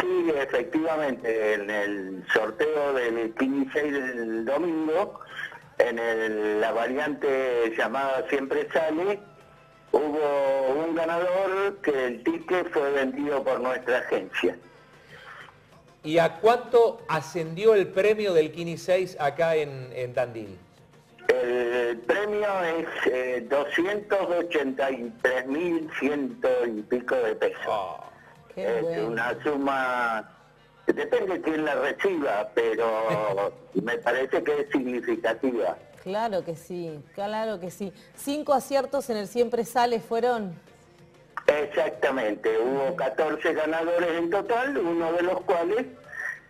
Sí, efectivamente, en el sorteo del 15 del domingo, en el- la variante llamada Siempre Sale, hubo un ganador que el ticket fue vendido por nuestra agencia. ¿Y a cuánto ascendió el premio del Kini 6 acá en, en Tandil? El premio es eh, 283 mil ciento y pico de pesos. Ah, Qué es bueno. una suma, depende de quién la reciba, pero me parece que es significativa. Claro que sí, claro que sí. Cinco aciertos en el Siempre Sale fueron. Exactamente, hubo 14 ganadores en total, uno de los cuales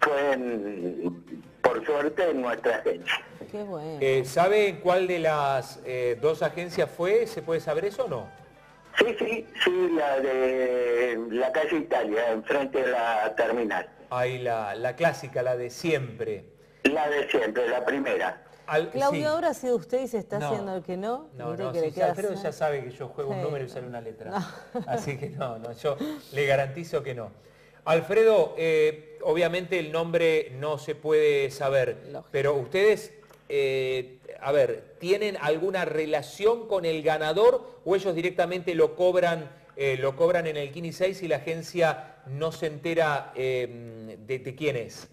fue, en- por suerte, en nuestra agencia. Qué bueno. eh, ¿Sabe cuál de las eh, dos agencias fue? ¿Se puede saber eso o no? Sí, sí, sí, la de la calle Italia, enfrente de la terminal. Ahí la, la clásica, la de siempre. La de siempre, la primera. Al- Claudio, sí. ahora ha sido usted y se está No. haciendo el que no. No, no, que sí, le queda Alfredo hacer. ya sabe que yo juego un Sí. número y sale una letra. No. Así que no, no, yo le garantizo que no. Alfredo, eh, obviamente el nombre no se puede saber, Lógico. pero ustedes, eh, a ver, ¿tienen alguna relación con el ganador o ellos directamente lo cobran, eh, lo cobran en el Kini 6 y la agencia no se entera eh, de, de quién es?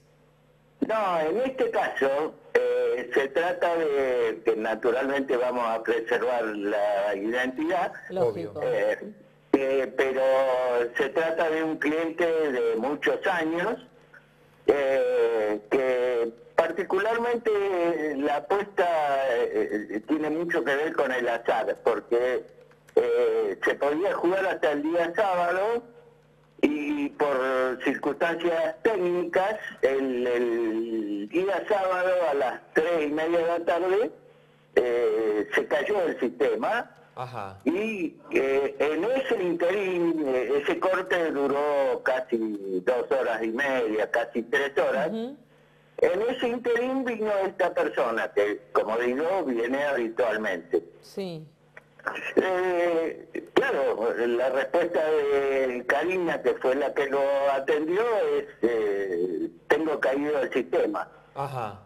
No, en este caso eh, se trata de que naturalmente vamos a preservar la identidad, Lógico. pero se trata de un cliente de muchos años que particularmente la apuesta eh, eh, tiene mucho que ver con el azar, porque eh, se podía jugar hasta el día sábado y por circunstancias técnicas, el, el día sábado a las tres y media de la tarde eh, se cayó el sistema Ajá. y eh, en ese interín, eh, ese corte duró casi dos horas y media, casi tres horas. En ese interín vino esta persona que, como digo, viene habitualmente. Sí. Eh, claro, la respuesta de Karina, que fue la que lo atendió, es eh, tengo caído el sistema. Ajá.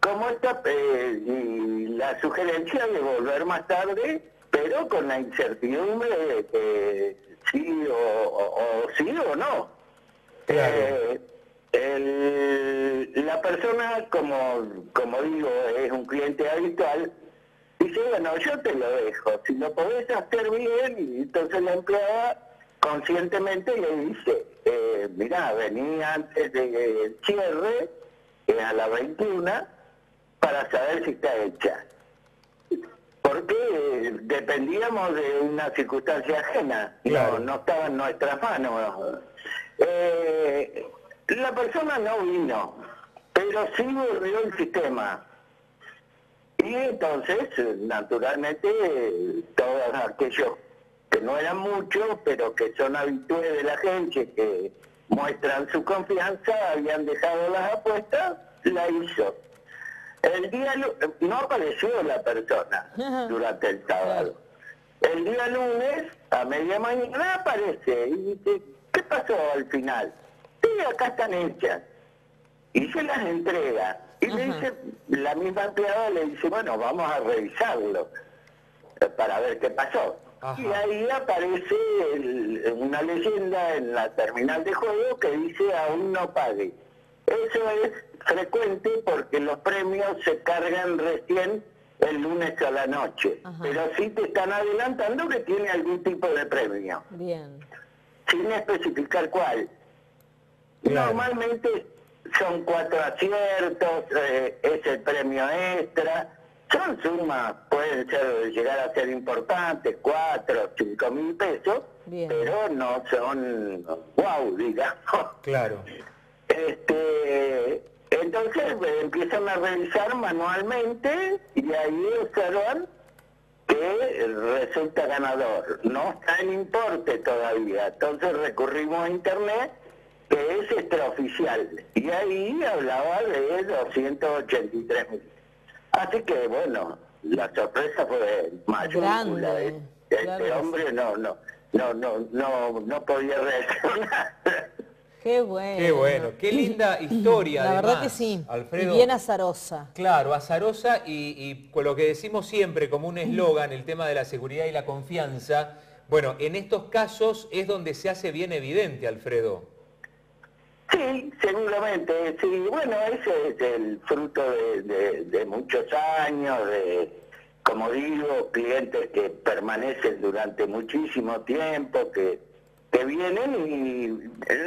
¿Cómo está eh, y la sugerencia de volver más tarde, pero con la incertidumbre de que sí o, o- o sí o no? Claro. Persona, como, como digo, es un cliente habitual, dice, bueno, yo te lo dejo, si lo podés hacer bien, y entonces la empleada conscientemente le dice, eh, mirá, vení antes del cierre, eh, a las 21, para saber si está hecha. Porque eh, dependíamos de una circunstancia ajena, Claro. no, no estaba en nuestras manos. Eh, la persona no vino, pero sí volvió el sistema. Y entonces, eh, naturalmente, todos aquellos que no eran muchos, pero que son habituales de la agencia, que muestran su confianza, habían dejado las apuestas, la hizo. El día no apareció la persona durante el sábado. El día lunes, a media mañana, aparece y dice, ¿qué pasó al final? Sí, acá están hechas. Y se las entrega. Y le dice, la misma empleada le dice, bueno, vamos a revisarlo eh, para ver qué pasó. Ajá. Y ahí aparece el- una leyenda en la terminal de juego que dice aún no pague. Eso es frecuente porque los premios se cargan recién el lunes a la noche, Ajá. pero sí te están adelantando que tiene algún tipo de premio, Bien. sin especificar cuál. Normalmente son cuatro aciertos, eh, es el premio extra, son sumas, pueden ser, llegar a ser importantes, cuatro, cinco mil pesos, Bien. pero no son wow, digamos. Claro. Este, entonces eh, empiezan a revisar manualmente y ahí observan que resulta ganador. No está en importe todavía, entonces recurrimos a internet que es extraoficial y ahí hablaba de 283 mil. Así que bueno, la sorpresa fue mayúscula. Grande, ¿eh? Este hombre no, no, no, no, no, no podía reaccionar. Qué bueno. Qué bueno, qué linda historia. La verdad que sí. Alfredo. Y bien azarosa. Claro, azarosa y, y con lo que decimos siempre como un eslogan, el tema de la seguridad y la confianza. Bueno, en estos casos es donde se hace bien evidente, Alfredo. Sí, seguramente, sí. Bueno, ese es el fruto de, muchos años, de, como digo, clientes que permanecen durante muchísimo tiempo, que, que vienen y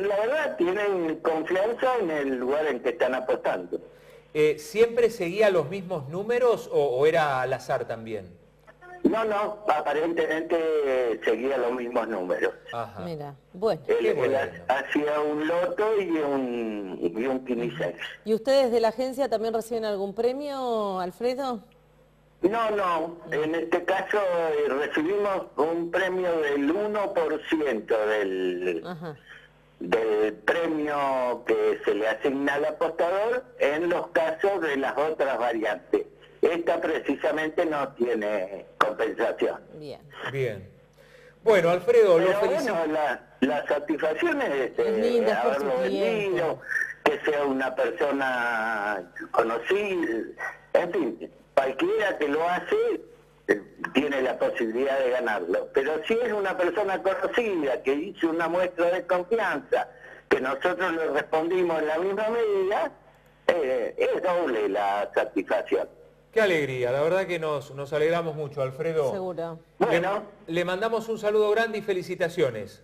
la verdad tienen confianza en el lugar en que están apostando. Eh, ¿Siempre seguía los mismos números o era al azar también? No, no, aparentemente eh, seguía los mismos números. Ajá. Mira, bueno. Él, Qué él bueno. hacía un loto y un, y un quinisex. ¿Y ustedes de la agencia también reciben algún premio, Alfredo? No, no, en este caso eh, recibimos un premio del 1% del, Ajá. del premio que se le asigna al apostador en los casos de las otras variantes. Esta precisamente no tiene compensación. Bien. Bien. Bueno, Alfredo, lo Pero felicito. bueno, la, la satisfacción es Es linda, haberlo su vendido, que sea una persona conocida, en fin, cualquiera que lo hace eh, tiene la posibilidad de ganarlo. Pero si es una persona conocida que hizo una muestra de confianza, que nosotros le respondimos en la misma medida, eh, es doble la satisfacción. Qué alegría, la verdad que nos, nos alegramos mucho, Alfredo. Seguro. Bueno. Le, le mandamos un saludo grande y felicitaciones.